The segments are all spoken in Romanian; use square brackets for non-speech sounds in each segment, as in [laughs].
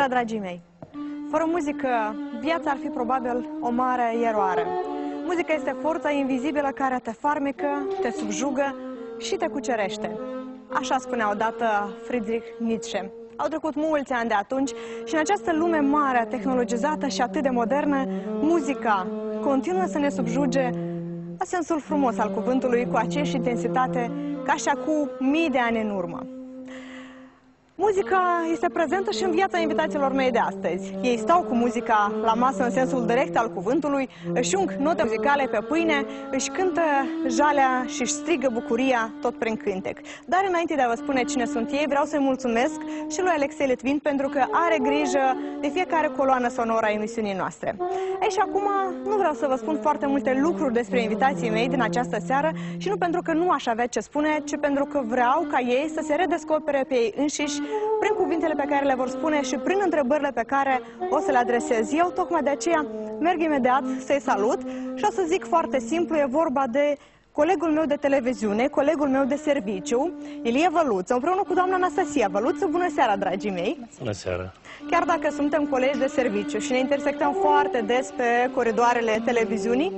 Bună seara, dragii mei! Fără muzică, viața ar fi probabil o mare eroare. Muzica este forța invizibilă care te farmecă, te subjugă și te cucerește. Așa spunea odată Friedrich Nietzsche. Au trecut mulți ani de atunci și în această lume mare, tehnologizată și atât de modernă, muzica continuă să ne subjuge la sensul frumos al cuvântului, cu aceeași intensitate ca și acum mii de ani în urmă. Muzica este prezentă și în viața invitațiilor mei de astăzi. Ei stau cu muzica la masă în sensul direct al cuvântului, își ung note muzicale pe pâine, își cântă jalea și își strigă bucuria tot prin cântec. Dar înainte de a vă spune cine sunt ei, vreau să-i mulțumesc și lui Alexei Litvin pentru că are grijă de fiecare coloană sonoră a emisiunii noastre. Ei, și acum nu vreau să vă spun foarte multe lucruri despre invitații mei din această seară și nu pentru că nu aș avea ce spune, ci pentru că vreau ca ei să se redescopere pe ei înșiși prin cuvintele pe care le vor spune și prin întrebările pe care o să le adresez eu. Tocmai de aceea merg imediat să-i salut și o să zic foarte simplu, e vorba de colegul meu de televiziune, colegul meu de serviciu, Ilie Văluță, împreună cu doamna Anastasia Văluță. Bună seara, dragii mei! Bună seara! Chiar dacă suntem colegi de serviciu și ne intersectăm foarte des pe coridoarele televiziunii,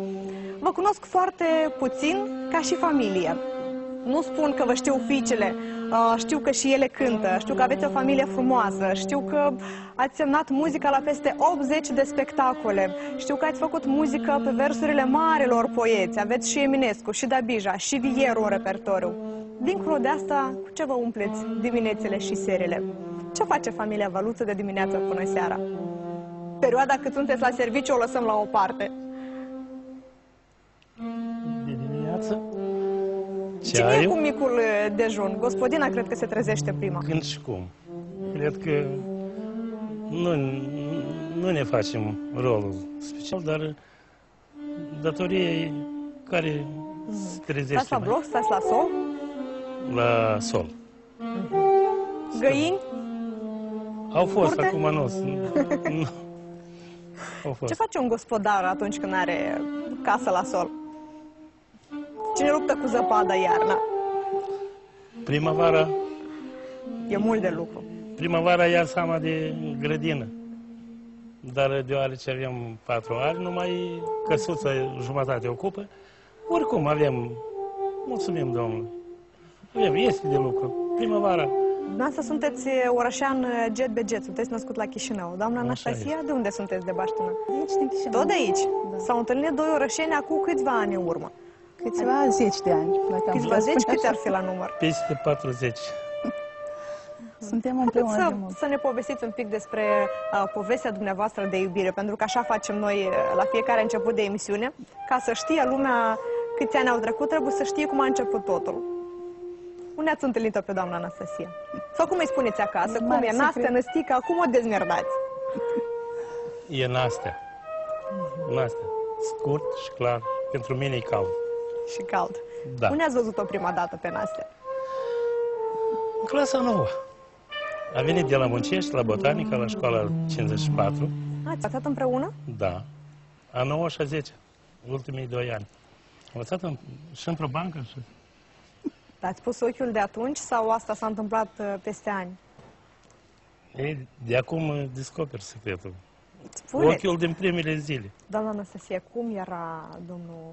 vă cunosc foarte puțin ca și familie. Nu spun că vă știu fiicele, știu că și ele cântă, știu că aveți o familie frumoasă, știu că ați semnat muzica la peste 80 de spectacole, știu că ați făcut muzică pe versurile marilor poeți, aveți și Eminescu, și Dabija, și Vieru în repertoriu. Dincolo de asta, cu ce vă umpleți diminețile și serile? Ce face familia Valuță de dimineață până seara? Perioada cât sunteți la serviciu o lăsăm la o parte. De dimineață? Cine e cu micul dejun? Gospodina cred că se trezește prima. Când și cum. Cred că nu, nu ne facem rolul special, dar datorie care se trezește. Stați la bloc, stați la sol? La sol. Găini? Au fost, Curte? acum nu. [laughs] nu. Au fost. Ce face un gospodar atunci când are casă la sol? Cine luptă cu zăpada iarna? Primăvara, E mult de lucru. primăvara ia seama de grădină. Dar deoarece avem patru ani, numai căsuța jumătate ocupă. Oricum avem, mulțumim Domnului. Avem, este de lucru. Primăvara, Dumneavoastră sunteți orășean jet be jet, sunteți născut la Chișinău. Doamna Așa Anastasia, de unde sunteți de Baștină? Aici, din Chișinău. Tot de aici. Da. S-au întâlnit doi orășeni acum câțiva ani în urmă. Câțiva zeci de ani. Dacă am Câțiva putea zeci, spune câte ar așa. fi la număr? peste 40. Suntem Haideți împreună de să, mult. să ne povestiți un pic despre uh, povestea dumneavoastră de iubire, pentru că așa facem noi uh, la fiecare început de emisiune. Ca să știe lumea câți ani au trecut, trebuie să știe cum a început totul. Unde ați întâlnit-o pe doamna Anastasia? Sau cum îi spuneți acasă? Cum Mare e Nastea, secret. Năstica? Cum o dezmerdați? E Nastea. Nastea. Scurt și clar. Pentru mine e cald. Și cald. Da. Unde ați văzut-o prima dată pe Nastea? În clasa nouă. A venit de la Muncești, la Botanică, la școala 54. Ați învățat împreună? Da. A 9 și a 10. Ultimii doi ani. Am învățat în, și într-o bancă și... Ați pus ochiul de atunci sau asta s-a întâmplat uh, peste ani? Ei, de acum uh, descoper secretul. Spuneți, Ochiul din primele zile. doamna Anastasia, cum era domnul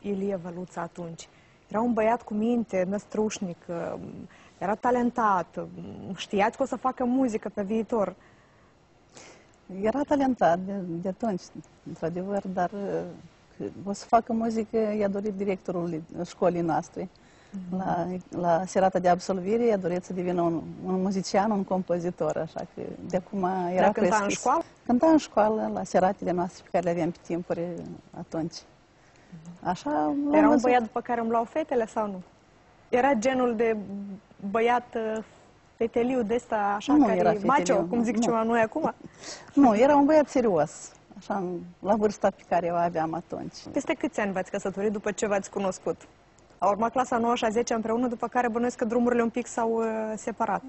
Ilie Văluță atunci? Era un băiat cu minte, năstrușnic, uh, era talentat, uh, știați că o să facă muzică pe viitor. Era talentat de, de atunci, într-adevăr, dar uh, că o să facă muzică i-a dorit directorul li- școlii noastre. La, la serata de absolvire i-a dorit să devină un, un muzician, un compozitor, așa că de acum era Dar cânta în prescris. școală? Cânta în școală, la seratele noastre pe care le aveam pe timpuri atunci. Așa l-am Era un văzut. băiat după care umblau fetele sau nu? Era genul de băiat uh, feteliu de ăsta, așa, Nu care era e macho, feteliu, cum zic nu. ceva noi acum? [laughs] Nu, era un băiat serios, așa, la vârsta pe care o aveam atunci. Peste câți ani v-ați căsătorit după ce v-ați cunoscut? A urmat clasa 9 și a 10 împreună, după care bănuiesc că drumurile un pic s-au uh, separat.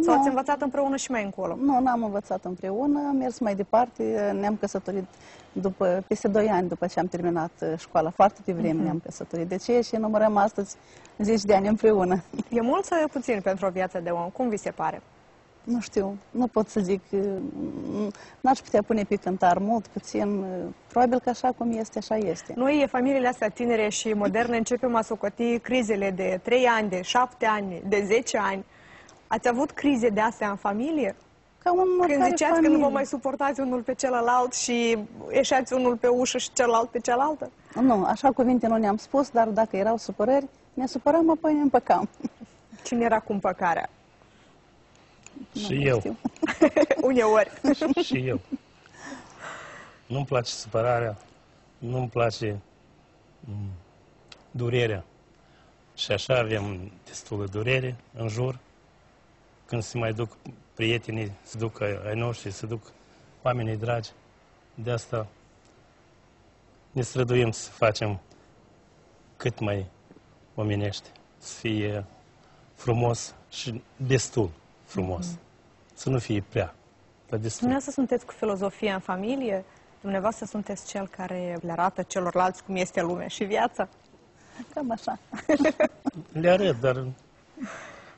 Sau ați învățat împreună și mai încolo? Nu, n-am învățat împreună, am mers mai departe, ne-am căsătorit după, peste 2 ani după ce am terminat uh, școala, foarte devreme ne-am căsătorit. De ce și numărăm astăzi 10 de ani împreună. E mult sau e puțin pentru o viață de om? Cum vi se pare? Nu știu, nu pot să zic. mm, N-aș putea pune pe cântar mult, puțin. Probabil că așa cum este, așa este. Noi, familiile astea tinere și moderne, începem a socoti crizele de 3 ani, de 7 ani, de 10 ani. Ați avut crize de astea în familie? Ca un Când oricare ziceați că familie. nu vă mai suportați unul pe celălalt și ieșați unul pe ușă și celălalt pe cealaltă? Nu, așa cuvinte nu ne-am spus, dar dacă erau supărări, ne supăram, apoi ne împăcam. Cine era cu împăcarea? Și Nu eu. știu. [laughs] Uneori. [laughs] și eu. Nu-mi place supărarea, nu-mi place mm, durerea. Și așa avem destulă durere în jur. Când se mai duc prietenii, se duc ai ai noștri, se duc oamenii dragi. De asta ne străduim să facem cât mai omenește, să fie frumos și destul frumos. Să nu fie prea, dar destul. Dumneavoastră sunteți cu filozofie în familie? Dumneavoastră sunteți cel care le arată celorlalți cum este lumea și viața? Cam așa. [laughs] Le arăt, dar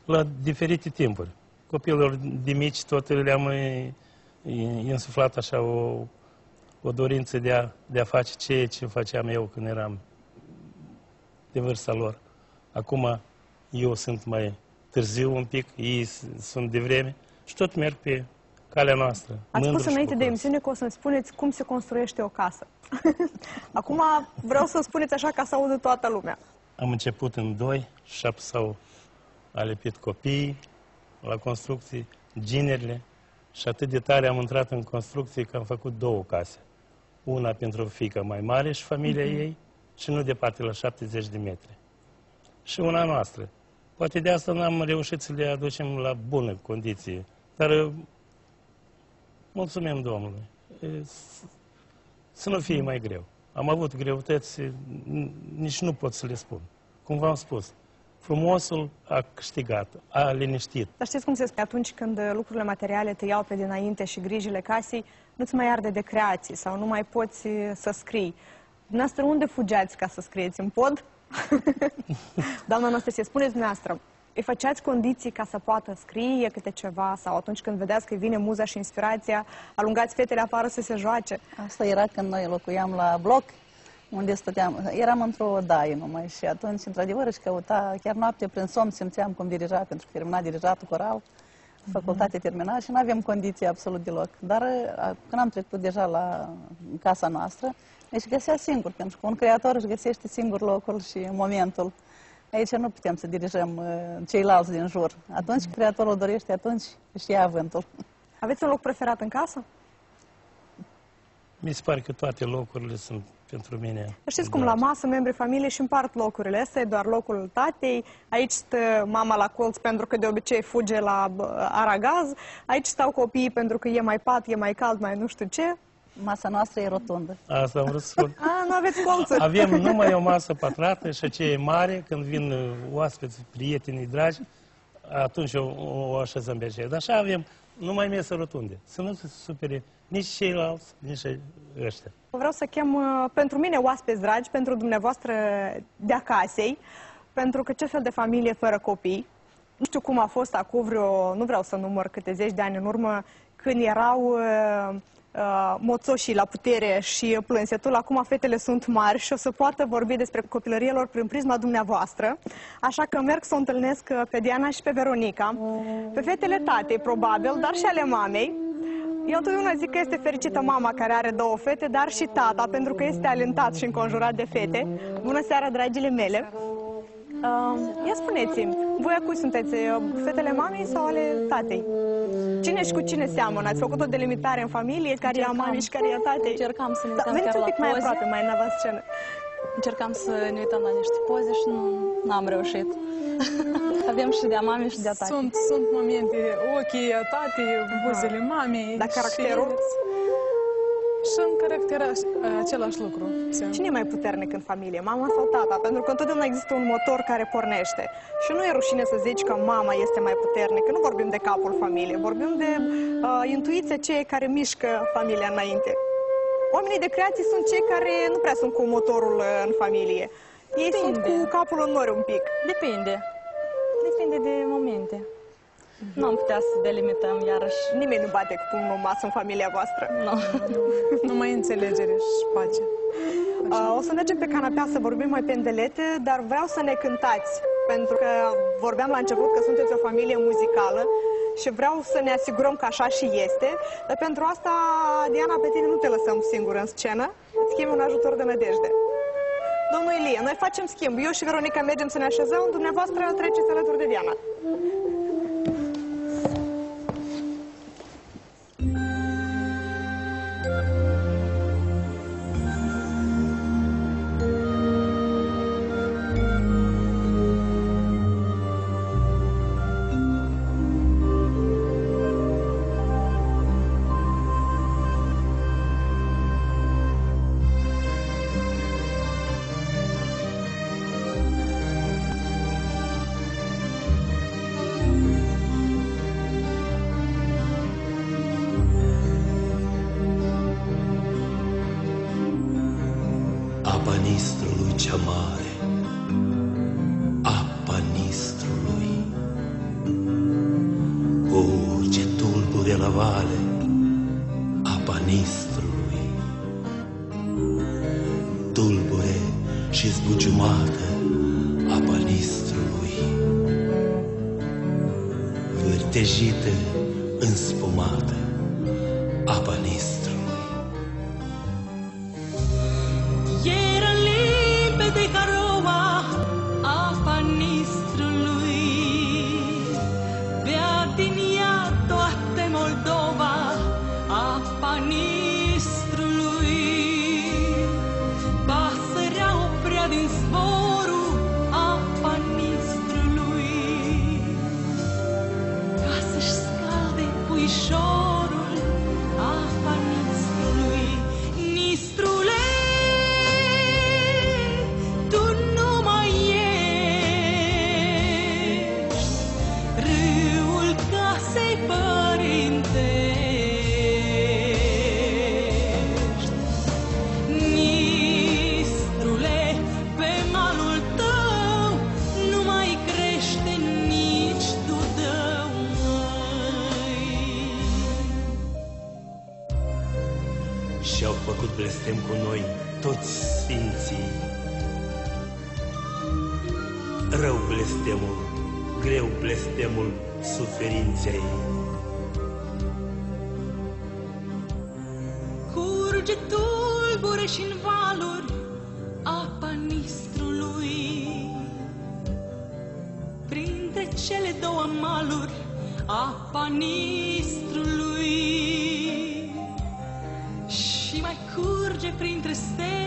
la diferite timpuri. Copilor de mici tot le-am eh, insuflat așa o, o dorință de a, de a face ceea ce făceam eu când eram de vârsta lor. Acum eu sunt mai târziu un pic, ei s- sunt de vreme și tot merg pe calea noastră. Ați mândru spus și înainte de bucuros. emisiune că o să-mi spuneți cum se construiește o casă. [laughs] Acum vreau să spuneți așa ca să audă toată lumea. Am început în doi și apoi s-au alipit copiii la construcții, ginerile și atât de tare am intrat în construcții că am făcut două case. Una pentru fica mai mare și familia ei și nu departe la 70 de metri. Și una noastră. Poate de asta n-am reușit să le aducem la bună condiție, dar uh, mulțumim Domnului. E, s- Să nu fie mai greu. Am avut greutăți, n- nici nu pot să le spun. Cum v-am spus, frumosul a câștigat, a liniștit. Dar știți cum se spune, atunci când uh, lucrurile materiale te iau pe dinainte și grijile casei, nu-ți mai arde de creații sau nu mai poți uh, să scrii. Dumneavoastră unde fugeați ca să scrieți? În pod? [laughs] Doamna noastră, se spuneți dumneavoastră, îi făceați condiții ca să poată scrie câte ceva sau atunci când vedeați că îi vine muza și inspirația, alungați fetele afară să se joace. Asta era când noi locuiam la bloc, unde stăteam. Eram într-o odaie numai și atunci, într-adevăr, își căuta, chiar noapte prin somn simțeam cum dirija, pentru că termina dirijatul coral, facultate terminat și nu aveam condiții absolut deloc. Dar a, când am trecut deja la casa noastră, își găsea singur, pentru că un creator își găsește singur locul și momentul. Aici nu putem să dirijăm uh, ceilalți din jur. Atunci când creatorul dorește, atunci își ia avântul. Aveți un loc preferat în casă? Mi se pare că toate locurile sunt pentru mine. Știți cum la dragi. masă membrii familiei și împart locurile. Asta e doar locul tatei. Aici stă mama la colț pentru că de obicei fuge la bă, aragaz. Aici stau copiii pentru că e mai pat, e mai cald, mai nu știu ce. Masa noastră e rotundă. Asta am vrut să spun. A, nu aveți colțuri. Avem numai o masă pătrată și aceea e mare, când vin uh, oaspeți, prietenii dragi, atunci o, o așezăm pe aceea. Dar așa avem numai mese rotunde. Să nu se supere nici ceilalți, nici ăștia. Vreau să chem uh, pentru mine oaspeți dragi, pentru dumneavoastră de acasei, pentru că ce fel de familie fără copii? Nu știu cum a fost acum vreo, nu vreau să număr câte zeci de ani în urmă, când erau uh, uh, moțoșii la putere și plânsetul. Acum fetele sunt mari și o să poată vorbi despre copilăria lor prin prisma dumneavoastră. Așa că merg să o întâlnesc uh, pe Diana și pe Veronica, pe fetele tatei probabil, dar și ale mamei. Eu întotdeauna zic că este fericită mama care are două fete, dar și tata, pentru că este alentat și înconjurat de fete. Bună seara, dragile mele! Uh, ia spuneți-mi, voi a cui sunteți? uh, Fetele mamei sau ale tatei? Cine și cu cine seamănă? Ați făcut o delimitare în familie? Care e a mamei și care e a tatei? Încercam să ne Da, uităm veniți chiar un la pic mai poze. aproape, mai în avascenă. Încercam să ne uităm la niște poze și nu am reușit. [laughs] Avem și de-a mamei și de-a tatei. Sunt, sunt momente, ochii tatei, buzele mamei. Dar caracterul? Și, și în caracter aș- același lucru. Cine e mai puternic în familie, mama sau tata? Pentru că întotdeauna există un motor care pornește. Și nu e rușine să zici că mama este mai puternică. Nu vorbim de capul familiei, vorbim de uh, intuiția cei care mișcă familia înainte. Oamenii de creație sunt cei care nu prea sunt cu motorul uh, în familie. Ei sunt Depinde. cu capul în nori un pic. Depinde. Depinde de momente. Nu am putea să delimităm iarăși. Nimeni nu bate cu pumnul în masă în familia voastră. Nu. [laughs] Numai înțelegere și pace. Uh, o să mergem pe canapea să vorbim mai pe îndelete, dar vreau să ne cântați, pentru că vorbeam la început că sunteți o familie muzicală și vreau să ne asigurăm că așa și este. Dar pentru asta, Diana, pe tine nu te lăsăm singură în scenă, îți schimbi un ajutor de nădejde. Domnul Ilie, noi facem schimb. Eu și Veronica mergem să ne așezăm, dumneavoastră treceți alături de Diana. Cea mare, apa Nistrului, curge tulbure la vale, apa Nistrului, tulbure și zbuciumată, apa Nistrului, vârtejită, înspumată, și-au făcut blestem cu noi toți sfinții. Rău blestemul, greu blestemul suferinței. Curge tulbure și în valuri apa Nistrului. Printre cele două maluri apa Nistrului. Curge printre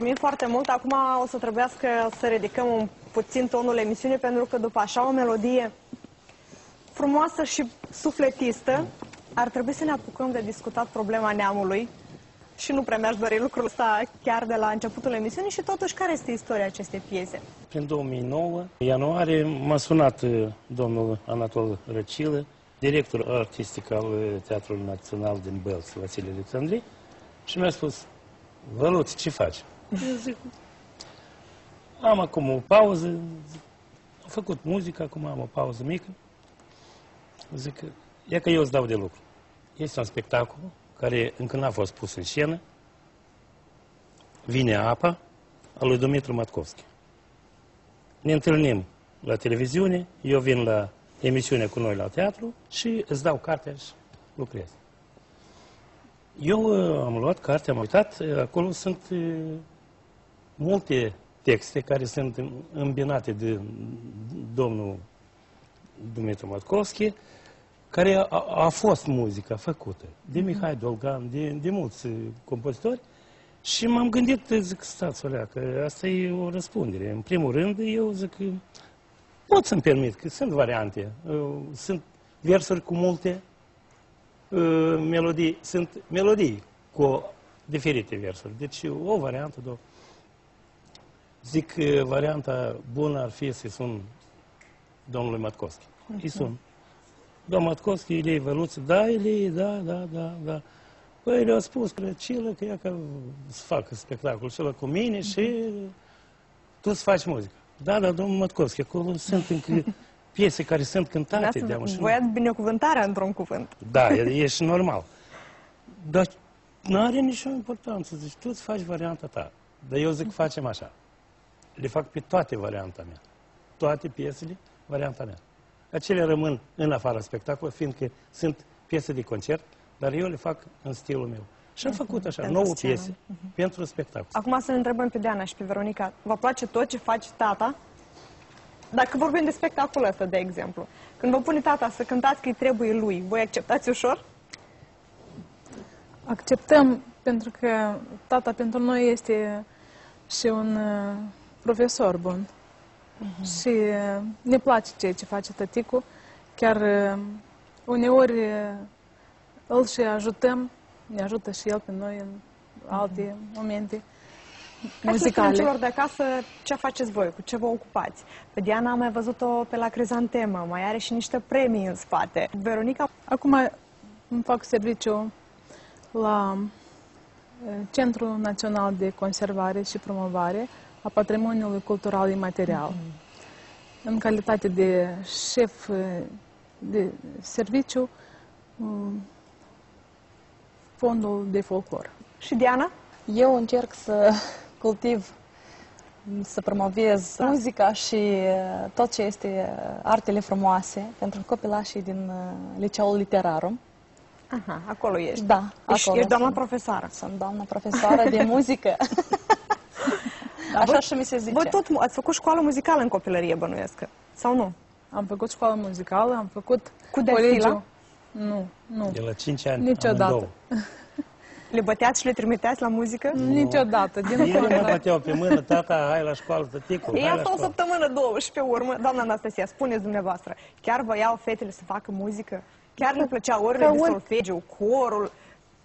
Mulțumim foarte mult. Acum o să trebuiască să ridicăm un puțin tonul emisiunii, pentru că după așa o melodie frumoasă și sufletistă, ar trebui să ne apucăm de discutat problema neamului. Și nu prea mi-aș dori lucrul ăsta chiar de la începutul emisiunii și totuși care este istoria acestei piese? Prin 2009, ianuarie, m-a sunat uh, domnul Anatol Răcilă, director artistic al uh, Teatrului Național din Belz, Vasile Alexandri, și mi-a spus, Văluț, ce faci? Eu [laughs] zic, am acum o pauză, am făcut muzică, acum am o pauză mică. Zic, e că eu îți dau de lucru. Este un spectacol care încă n-a fost pus în scenă. Vine apa, al lui Dumitru Matkovski. Ne întâlnim la televiziune, eu vin la emisiune cu noi la teatru și îți dau cartea și lucrez. Eu uh, am luat cartea, am uitat, uh, acolo sunt uh, multe texte care sunt îmbinate de domnul Dumitru Matkovski, care a, a fost muzica făcută de Mihai Dolgan, de, de mulți uh, compozitori și m-am gândit, zic, stați o că asta e o răspundere. În primul rând, eu zic că pot să-mi permit, că sunt variante, uh, sunt versuri cu multe uh, melodii, sunt melodii cu diferite versuri. Deci o variantă, două. Zic că varianta bună ar fi să sun domnului Matkovski. Îi sun. Domnul Matkovski, Ilei Văluță, da, Ilei, da, da, da, da. Păi le-au spus că Cilă, că ea că să facă spectacol Cilă cu mine și tu să faci muzică. Da, da, domnul Matkovski, acolo sunt încă [laughs] piese care sunt cântate de Voi ați binecuvântarea într-un cuvânt. Da, e, e și normal. Dar nu are nicio importanță. Zici, tu îți faci varianta ta. Dar eu zic, facem așa. Le fac pe toate varianta mea. Toate piesele, varianta mea. Acele rămân în afara spectacolului, fiindcă sunt piese de concert, dar eu le fac în stilul meu. Și am făcut așa, Pentru nouă scenă. piese pentru spectacol. Acum să ne întrebăm pe Diana și pe Veronica. Vă place tot ce faci tata? Dacă vorbim de spectacolul ăsta, de exemplu, când vă pune tata să cântați că îi trebuie lui, voi acceptați ușor? Acceptăm pentru că tata pentru noi este și un uh, profesor bun. Și uh, ne place ceea ce face tăticul. Chiar uh, uneori uh, îl și ajutăm, ne ajută și el pe noi în alte momente Hai să le spunem muzicale. celor de acasă ce faceți voi, cu ce vă ocupați. Pe Diana am mai văzut-o pe la Crizantemă, mai are și niște premii în spate. Veronica, Acum îmi fac serviciu la uh, Centrul Național de Conservare și Promovare a Patrimoniului Cultural Imaterial. În calitate de șef uh, de serviciu, um, Fondul de Folclor. și Diana? Eu încerc să cultiv, să promovez muzica și uh, tot ce este uh, artele frumoase pentru copilașii din uh, liceul literarum. Aha, acolo ești. Da, Ești, acolo ești doamna sunt. profesoară. Sunt doamna profesoară de [laughs] muzică. [laughs] Așa voi- și mi se zice. Voi tot mu- ați făcut școală muzicală în copilărie, bănuiesc. Sau nu? Am făcut școală muzicală, am făcut Cu Delfila? colegiu. Nu, nu. De la 5 ani, Niciodată. amândouă. [laughs] Le băteați și le trimiteați la muzică? Niciodată. Din Ele mă contră. băteau pe mână, tata, hai la școală, tăticul, Ei hai la asta o școală. săptămână, două și pe urmă. Doamna Anastasia, spuneți dumneavoastră, chiar vă iau fetele să facă muzică? Chiar le plăcea orele Ca de ori- solfegiu, corul?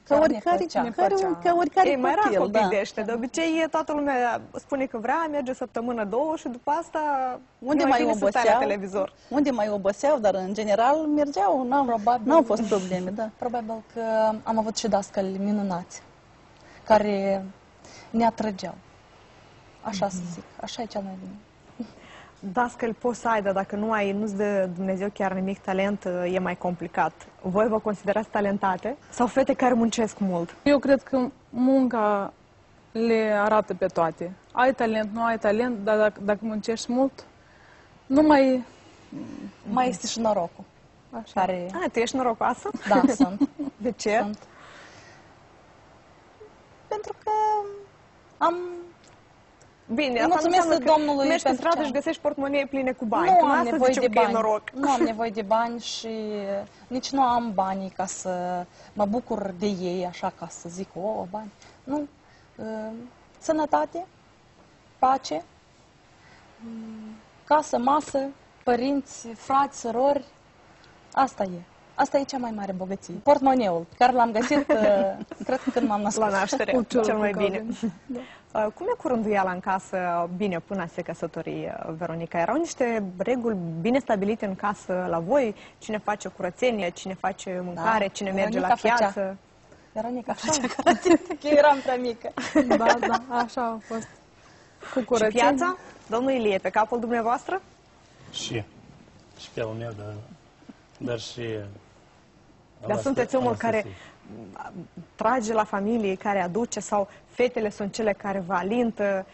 Ca Chiar ne oricare, plăcea. ca, Ne plăcea. ca oricare Ei, mai era copil, copii da. de ăștia. De obicei, toată lumea spune că vrea, merge săptămână, două și după asta Unde nu mai bine să stai la oboseau? televizor. Unde mai oboseau, dar în general mergeau, n-au, Probabil. n-au fost probleme, da. Probabil că am avut și dascăli minunați care ne atrăgeau. Așa să zic. Așa e cel mai bine. Dascăl poți să ai, dar dacă nu ai, nu-ți dă Dumnezeu chiar nimic talent, e mai complicat. Voi vă considerați talentate? Sau fete care muncesc mult? Eu cred că munca le arată pe toate. Ai talent, nu ai talent, dar dacă, dacă muncești mult, nu mai... Mai este și norocul. Așa. Care, A, tu ești norocoasă? da, [laughs] sunt. De ce? sunt. Pentru că am Bine, Îi asta nu mulțumesc înseamnă că Domnului mergi pe pentru stradă ce și găsești portmonie pline cu bani. nu Când am asta nevoie zicem de că bani. e noroc. Nu am nevoie de bani și nici nu am banii ca să mă bucur de ei, așa ca să zic, o, bani. Nu. Uh, sănătate, pace, mm, casă, masă, părinți, frați, surori. Asta e. Asta e cea mai mare bogăție. Portmoneul, pe care l-am găsit, uh, [laughs] cred că când m-am născut. La naștere, Ulciorul cel mai cu bine. Da. Uh, Cum e cu rânduiala în casă, bine, până a se căsători, uh, Veronica? Erau niște reguli bine stabilite în casă la voi? Cine face curățenie, cine face mâncare, cine merge la Veronica făcea. piață? Veronica făcea curățenie, că eu eram prea mică. [laughs] Da, da, așa a fost. Cu Și curățenie. piața? Domnul Ilie, pe capul dumneavoastră? Și, și pe al meu, dar, dar și... Dar sunteți omul care trage la familie, care aduce sau fetele sunt cele care vă alintă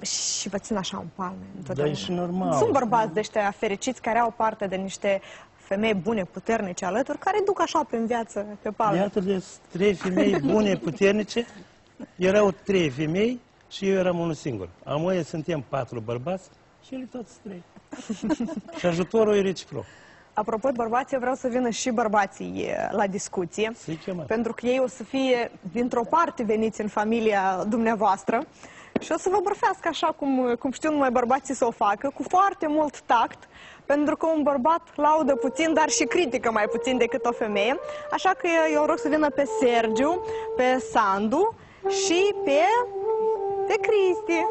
uh, și vă țin așa în palme Da, întotdeauna. e și normal. Sunt bărbați de ăștia fericiți care au parte de niște femei bune, puternice alături, care duc așa prin viață, pe palme. Iată-le trei femei bune, puternice. Erau trei femei și eu eram unul singur. Amoi suntem patru bărbați și ele toți trei. [laughs] și ajutorul e reciproc. Apropo de bărbați, eu vreau să vină și bărbații e, la discuție, Să-i chemați. pentru că ei o să fie dintr-o parte veniți în familia dumneavoastră și o să vă bărfească așa cum, cum știu numai bărbații să o facă, cu foarte mult tact, pentru că un bărbat laudă puțin, dar și critică mai puțin decât o femeie. Așa că eu rog să vină pe Sergiu, pe Sandu și pe, pe Cristi.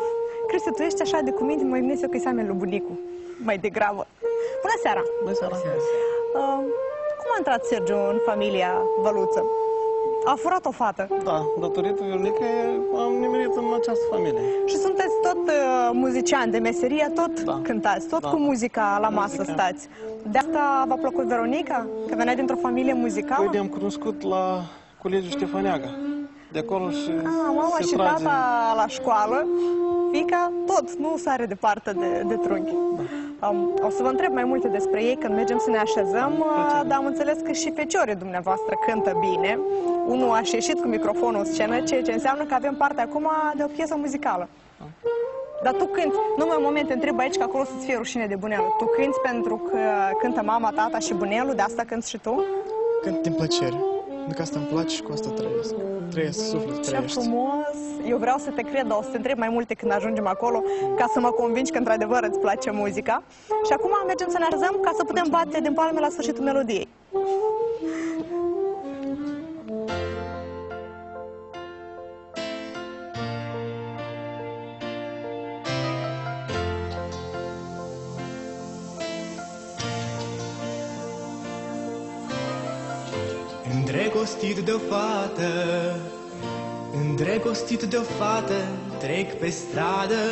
Cristi, tu ești așa de cuminte, mă gândesc eu că-i seamănă lui bunicul, mai degrabă. Bună seara! Bună seara! Uh, cum a intrat Sergiu în familia Văluță? A furat o fată. Da, datorită Vionicăi am nimerit în această familie. Și sunteți tot uh, muzician de meserie, tot Da. cântați, tot Da. cu muzica la masă Muzica. stați. De asta v-a plăcut Veronica? Că venea dintr-o familie muzicală? Păi ne-am cunoscut la colegiul Ștefaneaga. De acolo și Ah, mama se și trage... tata la școală, fica tot, nu sare departe de, de trunchi. Um, o să vă întreb mai multe despre ei când mergem să ne așezăm, uh, dar am înțeles că și feciorii dumneavoastră cântă bine. Unul a și ieșit cu microfonul în scenă, ceea ce înseamnă că avem parte acum de o piesă muzicală. Dar tu cânti, nu mă în moment te întreb aici că acolo să-ți fie rușine de bunelul. Tu cânti pentru că cântă mama, tata și bunelul, de asta cânti și tu? Cânt din plăcere. Pentru că asta îmi place și cu asta trăiesc. Trăiesc, suflet, Ce trăiești. frumos! Eu vreau să te cred, dar o să te întreb mai multe când ajungem acolo, ca să mă convingi că într-adevăr îți place muzica. Și acum mergem să ne așezăm ca să putem bate din palme la sfârșitul melodiei. Îndrăgostit de o fată Îndrăgostit de o fată Trec pe stradă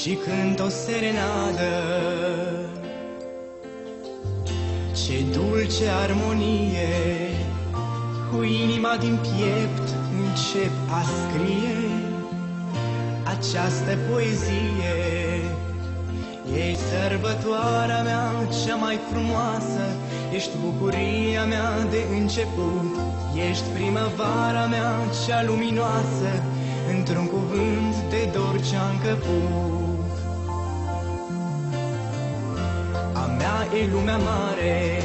Și cânt o serenadă. Ce dulce armonie Cu inima din piept Încep a scrie Această poezie. Ești sărbătoarea mea cea mai frumoasă Ești bucuria mea de început. Ești primăvara mea cea luminoasă. Într-un cuvânt de dor ce-a încăput A mea e lumea mare.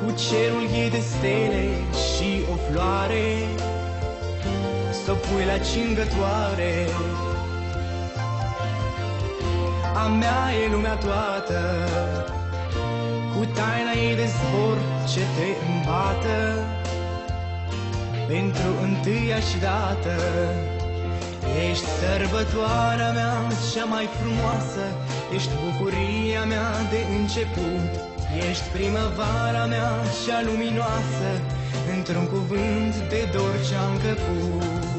Cu cerul ei de stele și o floare. Să o pui la cingătoare. A mea e lumea toată. Cu taina ei de zbor ce te îmbată Pentru întâia și dată. Ești sărbătoarea mea cea mai frumoasă Ești bucuria mea de început. Ești primăvara mea cea luminoasă Într-un cuvânt de dor ce-am încăput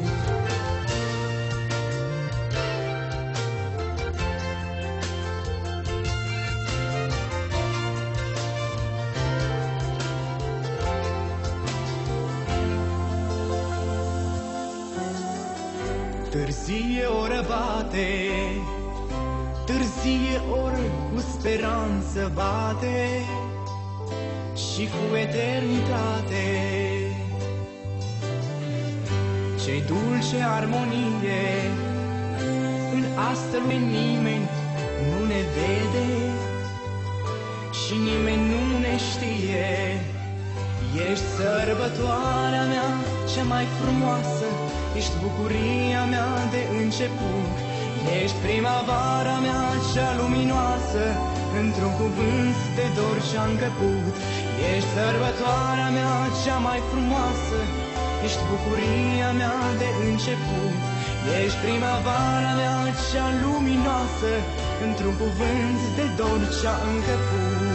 oră bate, târzie oră cu speranță bate și cu eternitate. Ce dulce armonie, în asta lui nimeni nu ne vede și nimeni nu ne știe. Ești sărbătoarea mea cea mai frumoasă, Ești bucuria mea de început Ești primăvara mea cea luminoasă Într-un cuvânt de dor și-a încăput. Ești sărbătoarea mea cea mai frumoasă Ești bucuria mea de început. Ești primăvara mea cea luminoasă Într-un cuvânt de dor ce-a încăput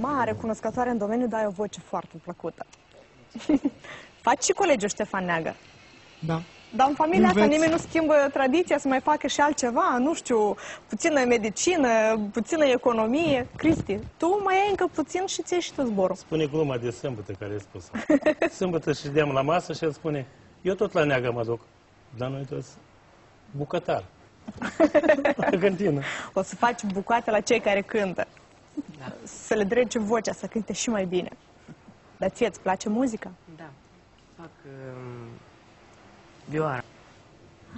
mare cunoscătoare în domeniu, dar ai o voce foarte plăcută. [laughs] Faci și colegiul Ștefan Neagă. Da. Dar în familia asta Înveți. nimeni nu schimbă tradiția să mai facă și altceva, nu știu, puțină medicină, puțină economie. Cristi, tu mai ai încă puțin și ți și tu zborul. Spune gluma de sâmbătă care ai spus [laughs] Sâmbătă ședeam la masă și el spune, eu tot la neagă mă duc, dar noi toți bucătar. [laughs] La cantină. O să faci bucate la cei care cântă. Să le dregi vocea, să cânte și mai bine. Dar ție îți place muzica? Da. Fac um, vioara.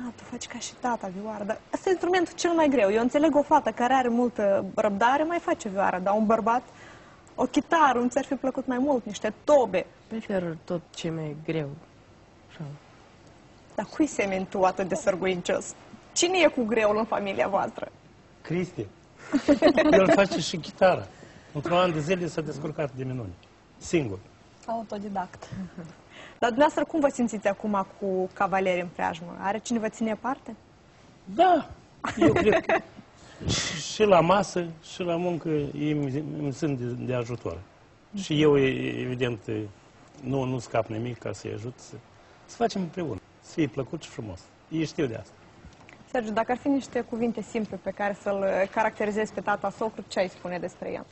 Ah, tu faci ca și tata vioară, dar asta e instrumentul cel mai greu. Eu înțeleg o fată care are multă răbdare, mai face vioară, dar un bărbat, o chitară, nu ți-ar fi plăcut mai mult, niște tobe. Prefer tot ce mai e greu. Așa. Dar cui semeni tu atât de sărguincios? Cine e cu greul în familia voastră? Cristi. El face și chitară. Într-un an de zile s-a descurcat de minuni. Singur. Autodidact. Dar dumneavoastră cum vă simțiți acum cu cavaleri în preajmă? Are cine vă ține parte? Da, eu cred că și, și la masă și la muncă ei îmi, îmi sunt de, de ajutor. Și eu, e- evident, nu, nu scap nimic ca să-i ajut să, să facem împreună. Să fie plăcut și frumos. Ei știu de asta. Sergiu, dacă ar fi niște cuvinte simple pe care să-l caracterizezi pe tata socru, ce ai spune despre el?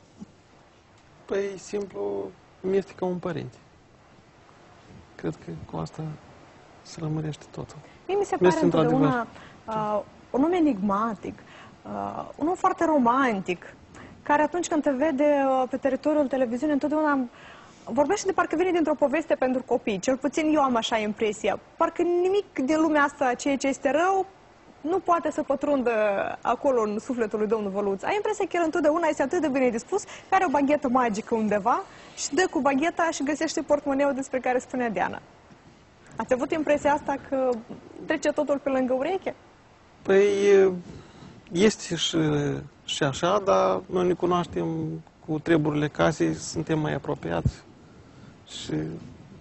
Păi, simplu, mi este ca un părinte. Cred că cu asta se lămurește totul. Mie mi se Mi pare este într-adevăr. întotdeauna uh, un om enigmatic, uh, un om foarte romantic, care atunci când te vede uh, pe teritoriul televiziunii, întotdeauna vorbește de parcă vine dintr-o poveste pentru copii. Cel puțin eu am așa impresia. Parcă nimic din lumea asta, ceea ce este rău, nu poate să pătrundă acolo în sufletul lui domnul Văluț. Ai impresia că el întotdeauna este atât de bine dispus, că are o baghetă magică undeva și dă cu bagheta și găsește portmoneul despre care spunea Diana. Ați avut impresia asta că trece totul pe lângă ureche? Păi, este și, și așa, dar noi ne cunoaștem cu treburile casei, suntem mai apropiați și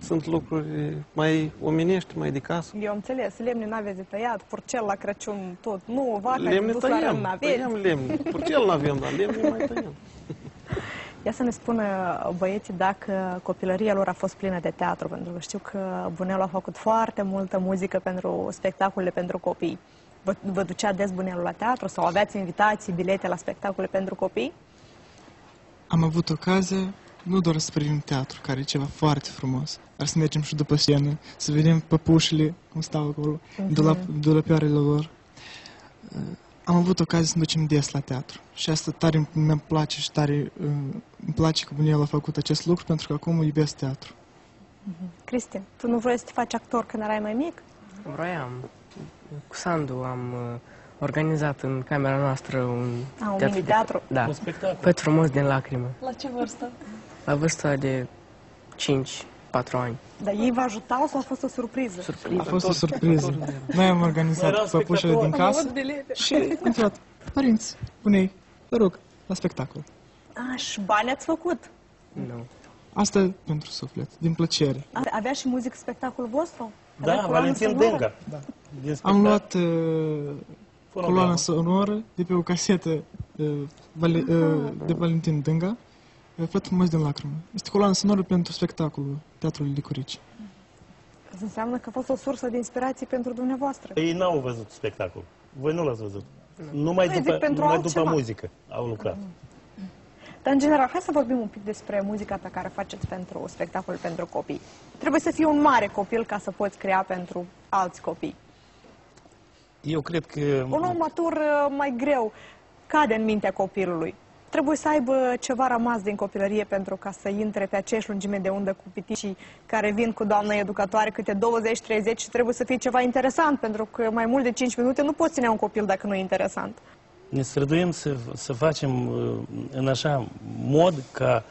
sunt lucruri mai omenești, mai de casă. Eu am înțeles, lemne n-aveți de tăiat, purcel la Crăciun tot, nu, vaca de Lemne dus la rând tăiem, n-aveți. tăiem lemne. Purcel n-avem, dar lemne mai tăiem. [laughs] Ia să ne spună băieții dacă copilăria lor a fost plină de teatru, pentru că știu că Bunelu a făcut foarte multă muzică pentru spectacole pentru copii. Vă, vă ducea des Bunelu la teatru sau aveați invitații, bilete la spectacole pentru copii? Am avut ocazia nu doar să privim teatru, care e ceva foarte frumos, dar să mergem și după scenă, să vedem păpușile cum stau acolo, Mhm. dulap, dulapioarele lor. Uh, Am avut ocazia să ne ducem des la teatru și asta tare mi-mi place și tare uh, îmi place că Bunel a făcut acest lucru pentru că acum iubesc teatru. Cristi, tu nu vrei să te faci actor când erai mai mic? Vroiam. Cu Sandu am uh, organizat în camera noastră un, A, un mini-teatru? Da. Un spectacol. Păt frumos din lacrimă. La ce vârstă? La vârsta de 5-4 ani. Dar ei vă ajutau sau a fost o surpriză? Surpriză. A fost o surpriză. Noi am organizat păpușele din casă și, într părinți, bunei, vă rog, la spectacol. Aș, și bani ați făcut? Nu. Asta pentru suflet, din plăcere. A- Avea și muzică spectacolul vostru? Da, Avea coloană Valentin sonoră? Denga. Da. Din Am spectacol. luat uh, coloana sonoră de pe o casetă uh, Vale, uh, de Valentin Dânga, uh, Făt frumos din lacrimă. Este coloana sonoră pentru spectacolul Teatrului Licurici. Asta înseamnă că a fost o sursă de inspirație pentru dumneavoastră. Ei n-au văzut spectacol. Voi nu l-ați văzut. Numai Păi, zic, după, pentru numai altceva. după muzică au lucrat. Dar, în general, hai să vorbim un pic despre muzica pe care o faceți pentru spectacol pentru copii. Trebuie să fii un mare copil ca să poți crea pentru alți copii. Eu cred că... Un om matur uh, mai greu cade în mintea copilului. Trebuie să aibă ceva rămas din copilărie pentru ca să intre pe aceeași lungime de undă cu piticii care vin cu doamna educatoare câte 20-30 și trebuie să fie ceva interesant, pentru că mai mult de 5 minute nu poți ține un copil dacă nu e interesant. Ne străduim să, să facem uh, în așa mod ca,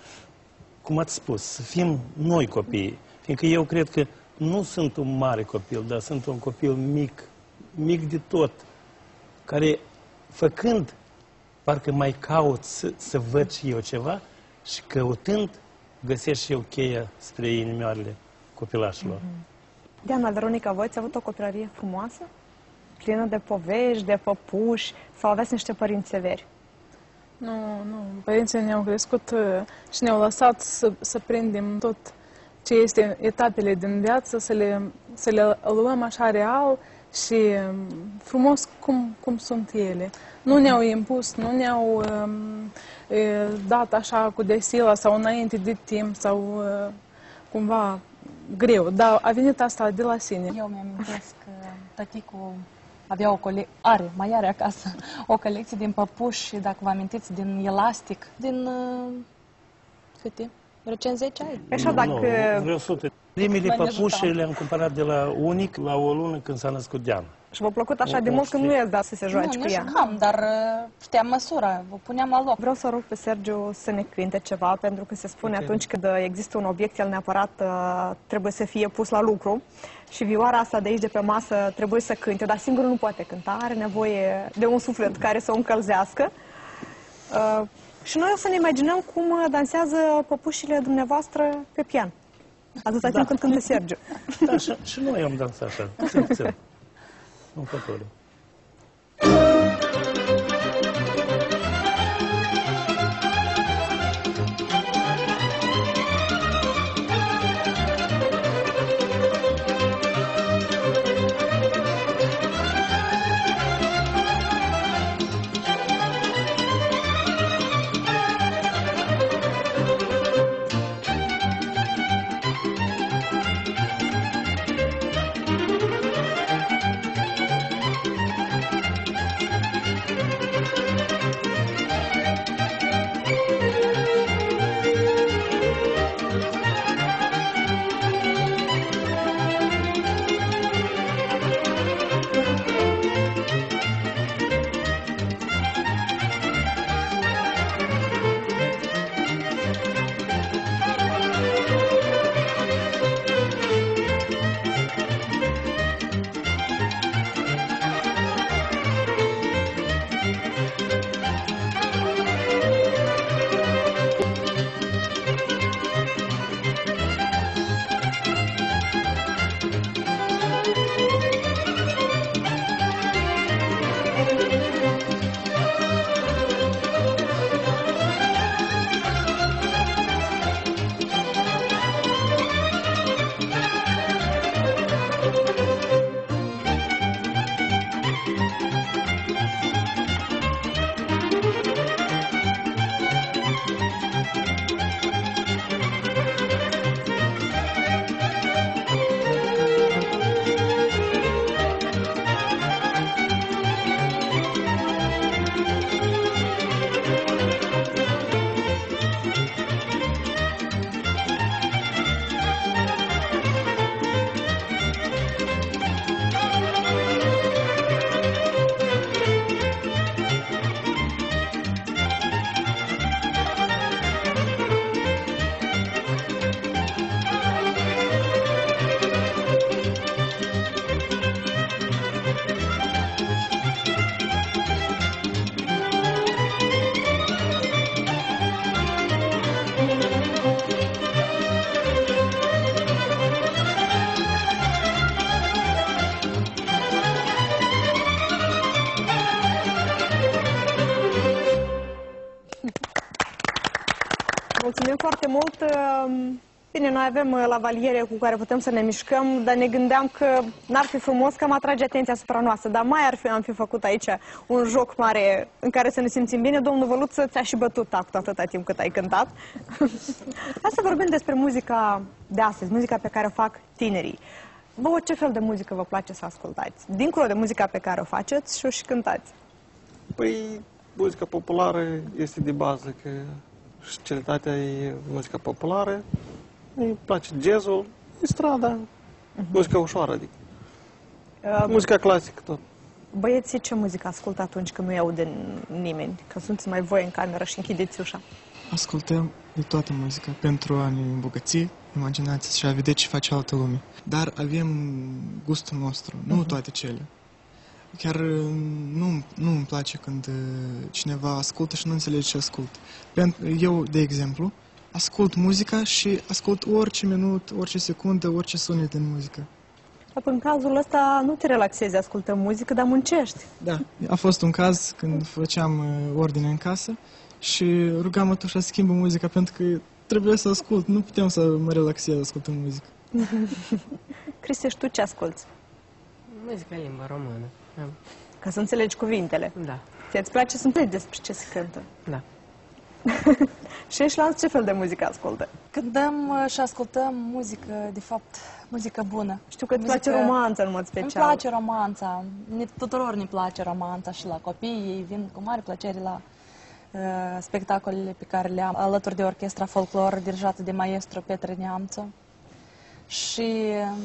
cum ați spus, să fim noi copii. Fiindcă eu cred că nu sunt un mare copil, dar sunt un copil mic, mic de tot, care, făcând, parcă mai caut să, să văd și eu ceva și căutând, găsesc și eu cheia spre inimioarele copilașilor. Diana, Veronica, voi ați avut o copilărie frumoasă? Plină de povești, de păpuși, sau aveți niște părinți severi? Nu, nu. Părinții ne-au crescut uh, și ne-au lăsat să, să prindem tot ce este etapele din viață, să le, să le luăm așa real și um, frumos cum, cum sunt ele. Nu ne-au impus, nu ne-au um, e, dat așa cu desila sau înainte de timp sau uh, cumva greu, dar a venit asta de la sine. Eu mi-amintesc că tăticul avea o cole- are, mai are acasă, [laughs] o colecție din păpuși, dacă vă amintiți, din elastic, din uh, câte? Recent 10 ani. Așa, Nu, dacă... nu, vreo sute. Primele Mai ne păpușe ajutam. le-am cumpărat de la Unic la o lună când s-a născut Diana. Și v-a plăcut așa O- de o mult că știu. nu i-ați dat să se joace nu, cu ne ea. jucam, dar uh, știam măsura, o puneam la loc. Vreau să rog pe Sergiu să ne cânte ceva, pentru că se spune atunci când uh, există un obiect, el neapărat uh, trebuie să fie pus la lucru. Și vioara asta de aici, de pe masă, trebuie să cânte, dar singur nu poate cânta, are nevoie de un suflet care să o încălzească. Uh, și noi o să ne imaginăm cum uh, dansează păpușile dumneavoastră pe pian. Atâta timp când cântă Sergiu. Da, și, și noi am dansat așa, puțin, puțin. În fătore. Mult. Um, Bine, noi avem uh, lavaliere cu care putem să ne mișcăm, dar ne gândeam că n-ar fi frumos că am atrage atenția asupra noastră, dar mai ar fi, am fi făcut aici un joc mare în care să ne simțim bine. Domnul Văluță ți-a și bătut actul atâta timp cât ai cântat. [laughs] Hai să vorbim despre muzica de astăzi, muzica pe care o fac tinerii. Vă, ce fel de muzică vă place să ascultați? Dincolo de muzica pe care o faceți și o și cântați. Păi, muzica populară este de bază, că specialitatea e muzica populară, îi place jazzul, strada, muzica ușoară, adică. Uh, Muzica clasică tot. Băieții ce muzică ascultă atunci când nu-i aude nimeni? Că sunteți mai voi în cameră și închideți ușa. Ascultăm de toată muzica pentru a ne îmbogăți imaginația și a vedea ce face altă lume. Dar avem gustul nostru, nu toate cele. Chiar uh, nu, nu îmi place când uh, cineva ascultă și nu înțelege ce ascultă. Pentru, eu, de exemplu, ascult muzica și ascult orice minut, orice secundă, orice sunet din muzică. În cazul ăsta nu te relaxezi, ascultăm muzică, dar muncești. Da, a fost un caz când făceam uh, ordine în casă și rugam atunci să schimbă muzica pentru că trebuie să ascult, nu puteam să mă relaxez ascultând muzică. [laughs] Cristi, și tu ce asculți? Muzica limba română. Da. Ca să înțelegi cuvintele. Da. Ți-ți place să înțelegi despre ce se cântă. Da. [laughs] și ești la ce fel de muzică ascultă? Cântăm uh, și ascultăm muzică, de fapt, muzică bună. Știu că îți place romanța în mod special. Îmi place romanța. Ne, tuturor ne place romanța și la copii. Ei vin cu mare plăcere la uh, spectacolele pe care le am alături de orchestra folclor dirijată de maestru Petre Neamțu. Și uh,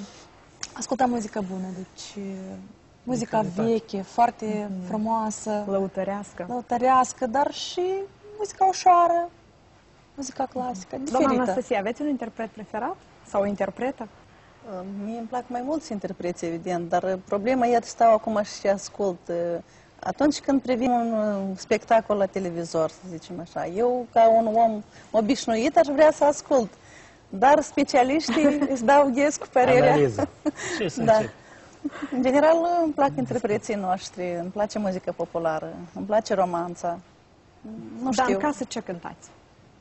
ascultăm muzică bună, deci uh, muzica veche, foarte frumoasă, Lăutărească. lăutărească, dar și muzica ușoară, muzica clasică, Doamna diferită. Anastasia, aveți un interpret preferat? Sau o interpretă? Uh, Mie îmi plac mai mulți interpreți, evident, dar uh, problema, iată, stau acum și ascult. uh, Atunci când privim un uh, spectacol la televizor, să zicem așa, eu, ca un om obișnuit, aș vrea să ascult. Dar specialiștii [laughs] îți dau ghez cu părerea. Analiză. Ce să Da. încep? În general, îmi plac interpreții noștri, îmi place muzica populară, îmi place romanța. Nu Dar știu, în casă ce cântați?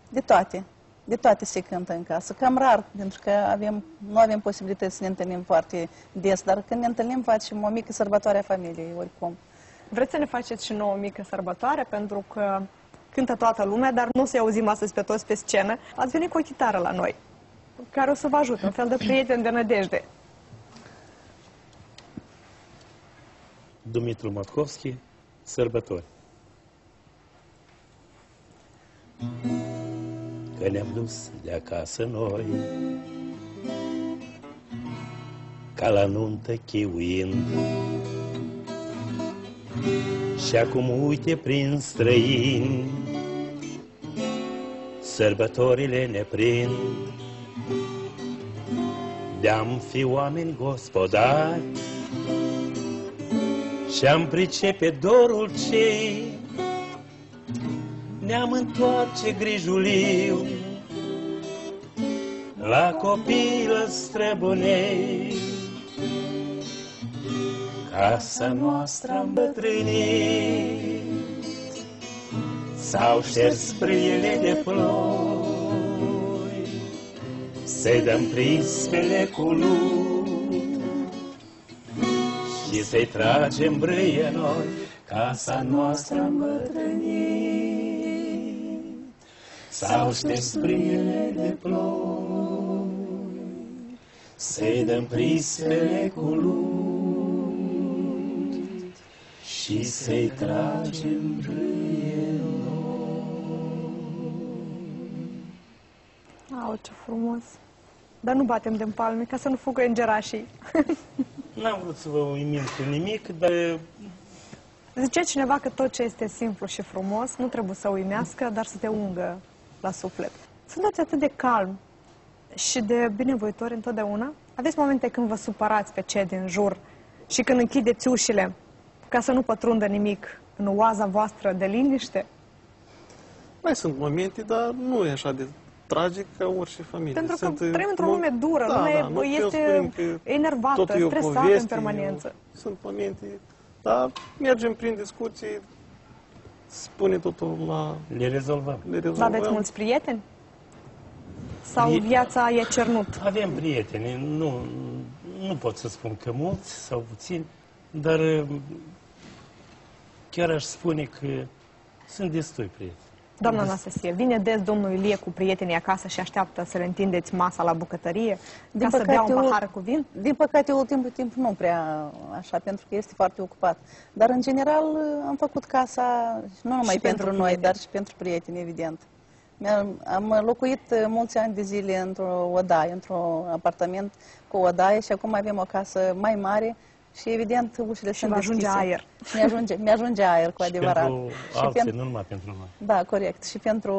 de toate. De toate se cântă în casă. Cam rar, pentru că avem, nu avem posibilități să ne întâlnim foarte des, dar când ne întâlnim facem o mică sărbătoare a familiei, oricum. Vreți să ne faceți și nouă o mică sărbătoare? Pentru că cântă toată lumea, dar nu o să-i auzim astăzi pe toți pe scenă. Ați venit cu o chitară la noi, care o să vă ajute, un fel de prieten de nădejde. Dumitru Matkovski, sărbători. Că ne-am dus de acasă noi, ca la nuntă chiuind. Și acum uite prin străini, sărbătorile ne prind. De-am fi oameni gospodari, și-am pricepe dorul ce ne-am întoarce grijuliu la copilă străbunei. Casa noastră am bătrânit, s-au șters priele de ploi, să-i dăm prismele cu lut și să-i tragem brâie noi, casa noastră am bătrânit. S-au șters priele de ploi, să-i dăm prismele cu lut și să-i tragem brâie Au, ce frumos! Dar nu batem de palme, ca să nu fugă îngerașii. [laughs] N-am vrut să vă uimim cu nimic, dar Zice cineva că tot ce este simplu și frumos nu trebuie să uimească, dar să te ungă la suflet. Sunteți atât de calm și de binevoitori întotdeauna? Aveți momente când vă supărați pe cei din jur și când închideți ușile ca să nu pătrundă nimic în oaza voastră de liniște? Mai sunt momente, dar nu e așa de tragic ca orice familie. Pentru că sunt, trăim într-o mo- lume dură, da, lumea da, nu putem este spune că enervată, totul e o stresată în poveste, permanență. e o- Sunt momente, dar mergem prin discuții, spune totul la... le rezolvăm. Le Dar rezolvăm. aveți mulți prieteni? Sau Pri- viața e cernut? Avem prieteni, nu, nu pot să spun că mulți sau puțini, dar chiar aș spune că sunt destui prieteni. Doamna Anastasie, vine des domnul Ilie cu prietenii acasă și așteaptă să le întindeți masa la bucătărie ca să bea un ul- pahar cu vin? Din păcate, ultimul timp nu prea așa, pentru că este foarte ocupat. Dar, în general, am făcut casa nu numai Și pentru, pentru noi, prieteni. dar și pentru prieteni, evident. Mi-am, am locuit uh, mulți ani de zile într-o odaie, într-un apartament cu o odaie și acum avem o casă mai mare și, evident, ușile Și sunt vă ajunge deschise. aer. Și [laughs] mi-ajunge, mi-ajunge aer, cu Și adevărat. pentru alții, nu numai pentru noi. Da, corect. Și pentru,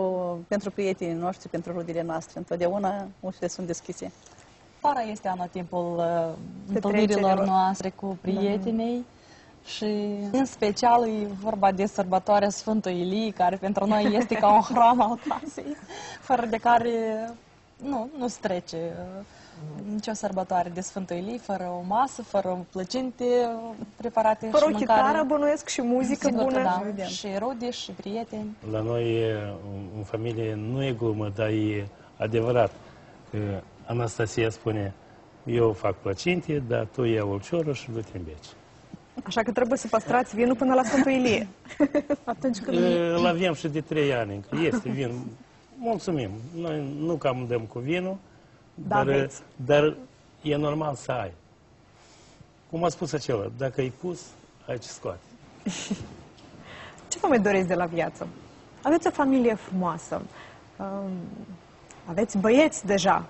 pentru prietenii noștri, pentru rudile noastre, întotdeauna ușile sunt deschise. Vara este anotimpul uh, întâlnirilor Petrecerilor. noastre cu prietenii și în special e vorba de sărbătoarea Sfântul Ilie, care pentru noi este ca un hram al casei, [laughs] fără de care nu, nu se trece uh, nicio sărbătoare de Sfântul Ilie, fără o masă, fără plăcinte uh, preparate Fără și o mâncare. chitară, bănuiesc, și muzică Sigur bună. că da, evident. și rude și prieteni. La noi, e, în- în familie, nu e glumă, dar e adevărat. Că Anastasia spune, eu fac plăcinte, dar tu ia ulciorul și du-te în beci. Așa că trebuie să păstrați vinul până la Sfântul Ilie. [laughs] Atunci când E, Îl avem și de trei ani încă. Este vin. Mulțumim. Noi nu cam dăm cu vinul, Da, dar, aveți. dar e normal să ai. Cum a spus acela, dacă ai pus, ai ce scoate. [laughs] Ce vă mai doriți de la viață? Aveți o familie frumoasă. Um, aveți băieți deja.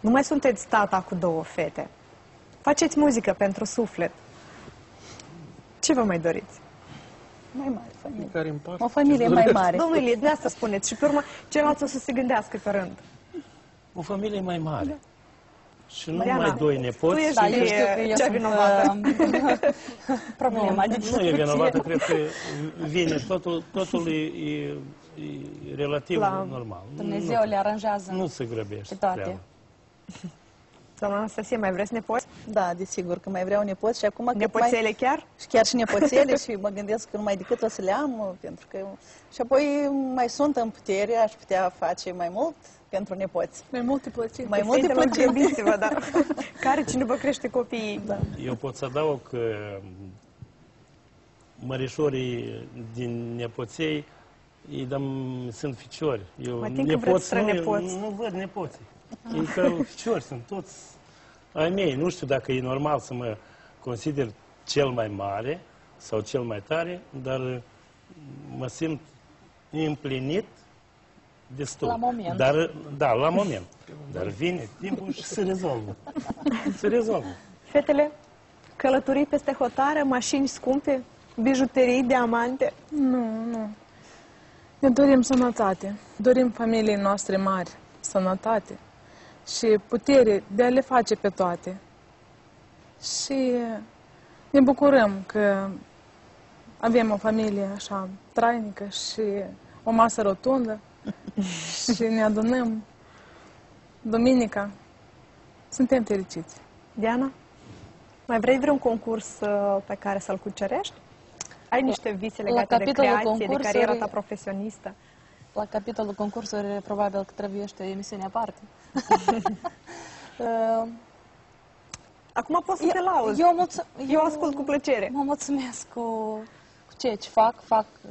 Nu mai sunteți tata cu două fete. Faceți muzică pentru suflet. Ce vă mai doriți? Mai mare familie. Care în parte. O familie mai mare. Domnule Ilie, dumneavoastră spuneți și pe urmă ceilalți o să se gândească pe rând. O familie mai mare. Și nu Mariana, mai doi tu nepoți. ești Da, E eu știu că eu cea sunt vinovată. uh, [laughs] problema de Nu e vinovată, cred că vine, totul, totul e, e, e relativ La- normal. Dumnezeu le aranjează. nu, nu se grăbește pe toate. treaba. Doamna Anastasie, mai vreți nepoți? Da, desigur că mai vreau nepoți și acum cât mai, Nepoțele chiar? și chiar și nepoțele și mă gândesc că numai decât o să le am, pentru că și apoi mai sunt în putere, aș putea face mai mult pentru nepoți. mai multe plăceri. Mai multe Sfintelor plăceri. grăbiți-vă, da. [laughs] Care cine vă crește copiii? Da. Eu pot să adaug că mărișorii din nepoței îi dăm, sunt ficiori. Eu Mai timp că vreți strănepoți. nu, nu văd nepoții. Ei că ficiori sunt toți ai mei. Nu știu dacă e normal să mă consider cel mai mare sau cel mai tare, dar mă simt împlinit destul. La moment. Dar, da, la moment. Dar vine timpul și se rezolvă. Se rezolvă. Fetele, călătorii peste hotare, mașini scumpe, bijuterii, diamante. Nu, nu. Ne dorim sănătate. Dorim familiei noastre mari, sănătate și putere de a le face pe toate. Și ne bucurăm că avem o familie așa trainică și o masă rotundă [laughs] și ne adunăm duminica. Suntem fericiți. Diana, mai vrei vreun concurs uh, pe care să-l cucerești? Ai niște vise La legate de capitolul creație, de concursuri- cariera ta profesionistă? La capitolul concursuri, probabil că trebuie o emisiune aparte. [laughs] Uh, Acum poți să te lauzi. eu, mulțu- Eu ascult cu plăcere. Mă mulțumesc cu, cu ceea ce fac. Fac uh,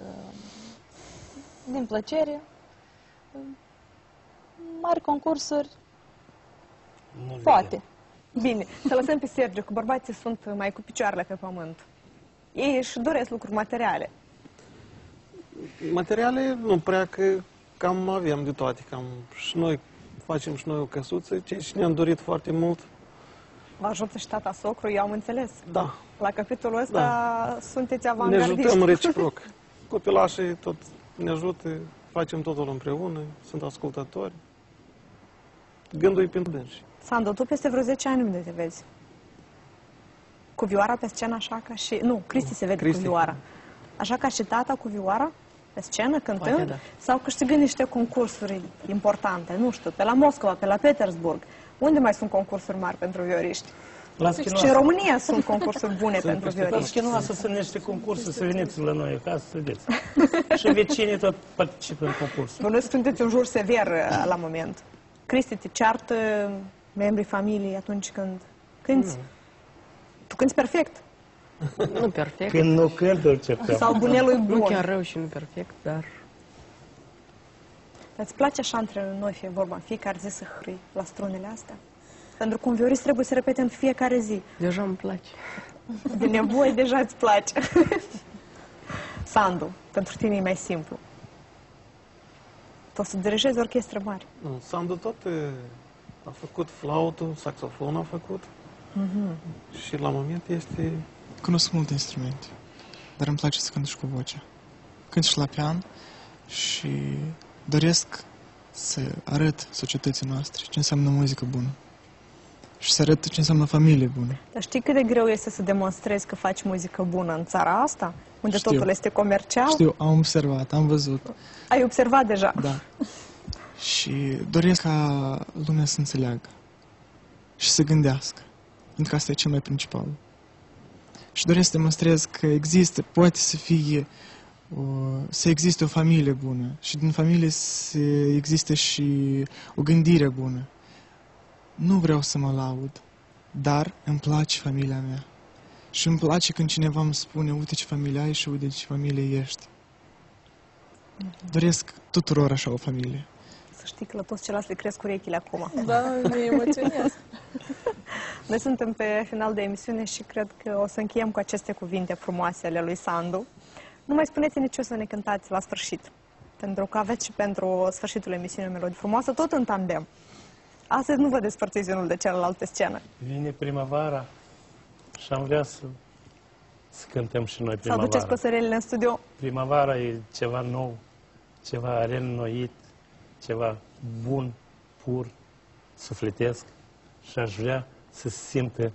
din plăcere. Uh, Mari concursuri, Nu poate. Bine, să lăsăm pe Sergiu, că bărbații sunt mai cu picioarele pe pământ. Ei își doresc lucruri materiale. Materiale nu prea că cam avem de toate. Cam și noi facem și noi o căsuță, ceea ce ne-am dorit foarte mult. Vă ajută și tata socru, eu am înțeles. Da, La capitolul ăsta sunteți ne avangardiști. ajutăm reciproc. [laughs] Copilașii tot ne ajută, facem totul împreună, sunt ascultători. Gândul e pentru dânsi. Sandu, tu peste vreo 10 ani unde te vezi? Cu vioara pe scenă așa ca și... Nu, Cristi se vede Cristi. cu vioara. Așa ca și tata cu vioara pe scenă, cântând? Poate da. Sau câștigând niște concursuri importante, nu știu, pe la Moscova, pe la Petersburg. Unde mai sunt concursuri mari pentru vioriști? La Și în schinoasă. România sunt concursuri bune pentru La vioriști. schinoasă sunt niște concursuri, să veniți la noi acasă, să vedeți. [laughs] și vecinii tot participă în concurs. Bănuiesc că sunteți un jur sever uh, la moment. Cristi, te ceartă membrii familiei atunci când cânti? Tu cânti perfect. Nu perfect. Când nu cânt, îl certăm. Sau bunelui Nu bun. chiar rău și nu perfect, dar Îți place așa între noi fie vorba în fiecare zi să hrâi la strunele astea? Pentru că un viorist trebuie să repete în fiecare zi. Deja îmi place. De nevoie deja îți place. Sandu, pentru tine e mai simplu. Tu o să dirigezi orchestră mare. Nu, Sandu tot e, a făcut flautul, saxofon a făcut Mhm. și la moment este... Cunosc multe instrumente, dar îmi place să cânt și cu vocea. Cânt și la pian și doresc să arăt societății noastre ce înseamnă muzică bună. Și să arăt ce înseamnă familie bună. Dar știi cât de greu este să demonstrezi că faci muzică bună în țara asta? Unde Știu. totul este comercial? Știu, am observat, am văzut. Ai observat deja. Da. Și doresc ca lumea să înțeleagă și să gândească, pentru că asta e cel mai principal. Și doresc să demonstrez că există, poate să fie, o, să existe o familie bună și din familie să existe și o gândire bună. Nu vreau să mă laud, dar îmi place familia mea. Și îmi place când cineva îmi spune, uite ce familie ai și uite ce familie ești. Doresc tuturor așa o familie. Să știi că la toți ceilalți le cresc urechile acum. Da, ne emoționează. [laughs] Noi suntem pe final de emisiune și cred că o să încheiem cu aceste cuvinte frumoase ale lui Sandu. Nu mai spuneți-ne ce o să ne cântați la sfârșit. Pentru că aveți și pentru sfârșitul emisiunii o melodie frumoasă, tot în tandem. Astăzi nu vă despărțiți unul de celălalt pe scenă. Vine primăvara și am vrea să, să cântăm și noi Să aduceți primăvara. păsărelile în studio. Primăvara e ceva nou, ceva reînnoit, ceva bun, pur, sufletesc și aș vrea să se simtă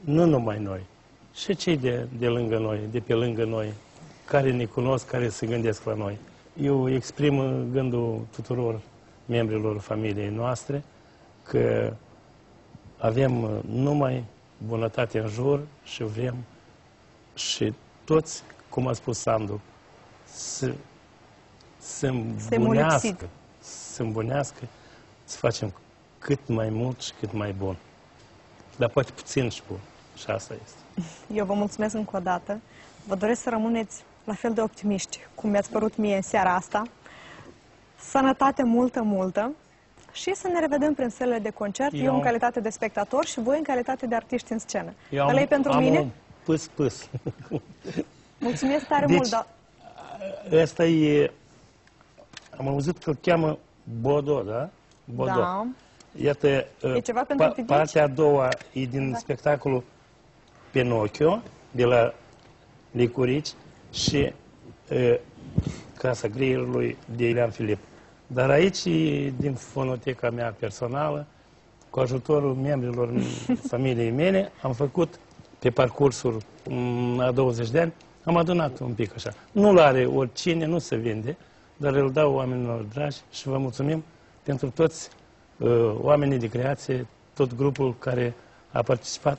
nu numai noi, și cei de, de lângă noi, de pe lângă noi, care ne cunosc, care se gândesc la noi. Eu exprim uh, gândul tuturor membrilor familiei noastre că avem uh, numai bunătate în jur și vrem și toți, cum a spus Sandu, să, să îmbunească, molipsit. să îmbunească, să facem cât mai mult și cât mai bun. Dar poate puțin și bun. Și asta este. Eu vă mulțumesc încă o dată. Vă doresc să rămâneți la fel de optimiști, cum mi-ați părut mie în seara asta. Sănătate multă, multă și să ne revedem prin sălile de concert, eu, Eu- în calitate de spectator și voi în calitate de artiști în scenă. Eu Ăla e pentru am mine. un pâs-pâs. [laughs] Mulțumesc tare Deci- mult, dar Ăsta e... Am auzit că îl cheamă Bodo, da? Bodo. Da. Iată, E ceva pentru pidici? partea a doua e din Da. spectacolul Pinocchio, de la Licurici și e, Casa Greierului de Ilean Filip. Dar aici, e din fonoteca mea personală, cu ajutorul membrilor [laughs] familiei mele, am făcut pe parcursul mm, a 20 de ani, am adunat un pic așa. Nu-l are oricine, nu se vinde, dar îl dau oamenilor dragi și vă mulțumim pentru toți uh, oamenii de creație, tot grupul care a participat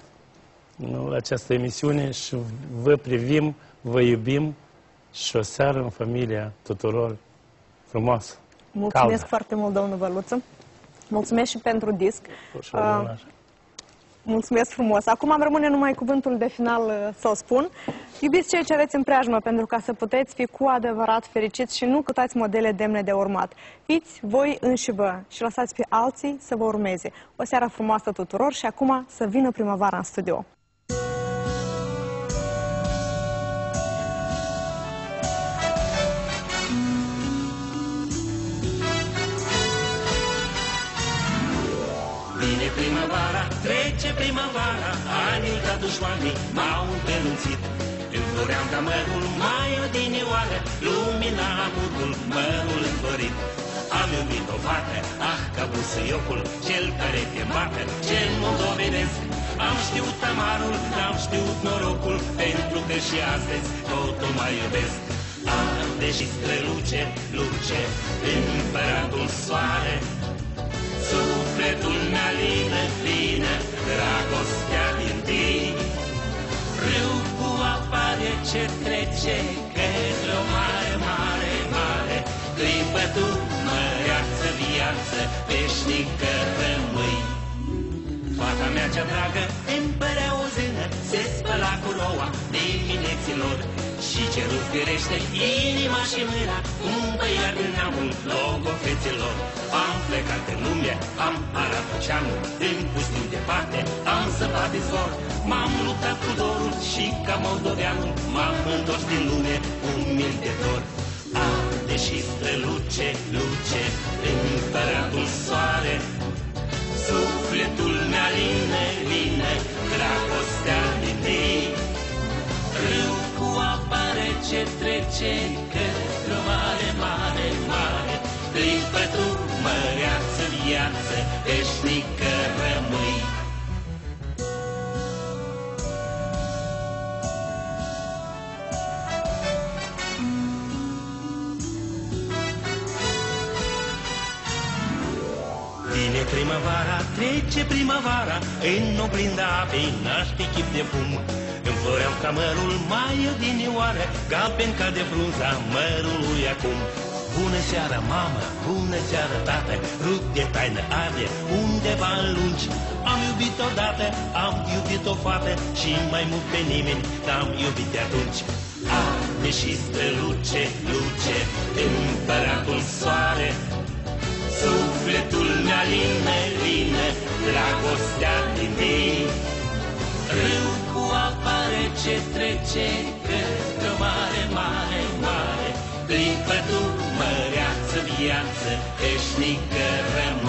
uh, la această emisiune și vă privim, vă iubim și o seară în familia tuturor frumoasă. Mulțumesc Caldă. foarte mult, domnul Băluță. Mulțumesc și pentru disc. Și o Ah, lună așa. Mulțumesc frumos. Acum am rămâne numai cuvântul de final uh, să o spun. Iubiți ceea ce aveți în preajmă pentru ca să puteți fi cu adevărat fericiți și nu căutați modele demne de urmat. Fiți voi înși vă și lăsați pe alții să vă urmeze. O seară frumoasă tuturor și acum să vină primăvara în studio. Anii ca dușmanii m-au întelunțit. Înfloream ca mărul mai odinioară, lumina amurul mărul înflorit. Am iubit o fată, ah, ca busuiocul, cel care te îmbată, cel moldovenesc. Am știut amarul, am știut norocul, pentru că și astăzi totul mai iubesc. Ah, deși străluce, luce, împăratul soare, Sufletul mi-a lină plină, apa ce trece către o mare, mare, mare. Clipă tu, măreață viață, veșnică rămâi. Fata mea cea dragă îmi părea o zână, se spăla cu roa dimineților și și cerul firește inima și mâna Un băiat din amul logofeților Am plecat în lume, am arat oceanul În pustiu departe, am săpat izvor M-am luptat cu dorul și ca moldoveanul M-am întors din lume umil de dor Arde și străluce, luce Împăratul soare. Sufletul mi-aline, line Dragostea din apa rece trece Către-o mare, mare, mare Clipă tu, măreață viață Veșnică rămâi. Vine primăvara, trece primăvara În oglinda apei naște chip de fum Înfloream ca mărul mai odinioară Galben ca de frunza mărului acum. Bună seara, mamă, bună seara, tată Rug de taină arde undeva în lungi. Am iubit odată, am iubit o fată Și mai mult pe nimeni n-am iubit de atunci. Arde și străluce, luce Împăratul soare. Sufletul mi-a line, line, dragostea din ei. Râu cu apa rece trece către o mare, mare, mare. Clipă tu, măreață viață, veșnică rămâi.